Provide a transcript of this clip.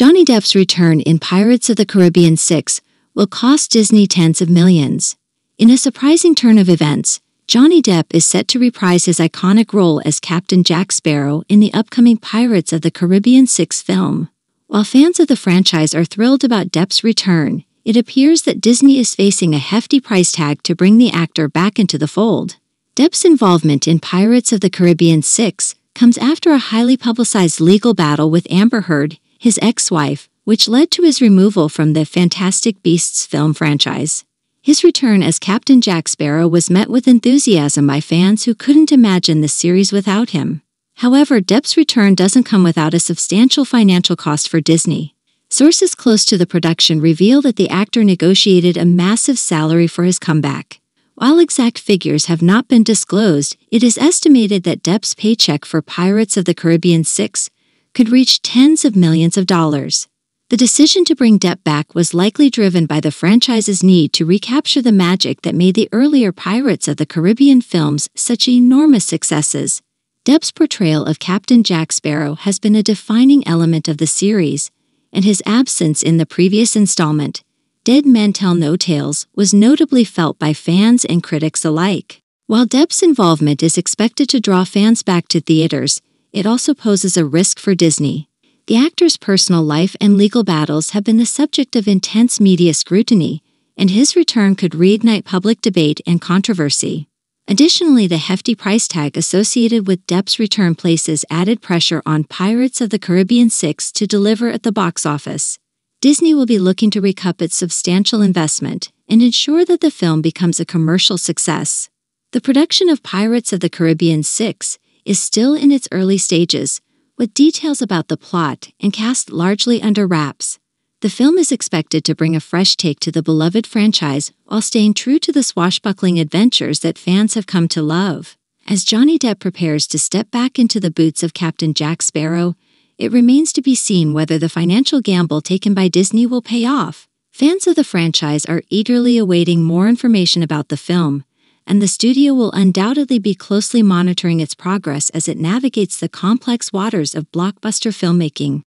Johnny Depp's return in Pirates of the Caribbean 6 will cost Disney tens of millions. In a surprising turn of events, Johnny Depp is set to reprise his iconic role as Captain Jack Sparrow in the upcoming Pirates of the Caribbean 6 film. While fans of the franchise are thrilled about Depp's return, it appears that Disney is facing a hefty price tag to bring the actor back into the fold. Depp's involvement in Pirates of the Caribbean 6 comes after a highly publicized legal battle with Amber Heard, his ex-wife, which led to his removal from the Fantastic Beasts film franchise. His return as Captain Jack Sparrow was met with enthusiasm by fans who couldn't imagine the series without him. However, Depp's return doesn't come without a substantial financial cost for Disney. Sources close to the production reveal that the actor negotiated a massive salary for his comeback. While exact figures have not been disclosed, it is estimated that Depp's paycheck for Pirates of the Caribbean 6 could reach tens of millions of dollars. The decision to bring Depp back was likely driven by the franchise's need to recapture the magic that made the earlier Pirates of the Caribbean films such enormous successes. Depp's portrayal of Captain Jack Sparrow has been a defining element of the series, and his absence in the previous installment, Dead Men Tell No Tales, was notably felt by fans and critics alike. While Depp's involvement is expected to draw fans back to theaters, it also poses a risk for Disney. The actor's personal life and legal battles have been the subject of intense media scrutiny, and his return could reignite public debate and controversy. Additionally, the hefty price tag associated with Depp's return places added pressure on Pirates of the Caribbean 6 to deliver at the box office. Disney will be looking to recoup its substantial investment and ensure that the film becomes a commercial success. The production of Pirates of the Caribbean 6 is still in its early stages, with details about the plot and cast largely under wraps. The film is expected to bring a fresh take to the beloved franchise while staying true to the swashbuckling adventures that fans have come to love. As Johnny Depp prepares to step back into the boots of Captain Jack Sparrow, it remains to be seen whether the financial gamble taken by Disney will pay off. Fans of the franchise are eagerly awaiting more information about the film, and the studio will undoubtedly be closely monitoring its progress as it navigates the complex waters of blockbuster filmmaking.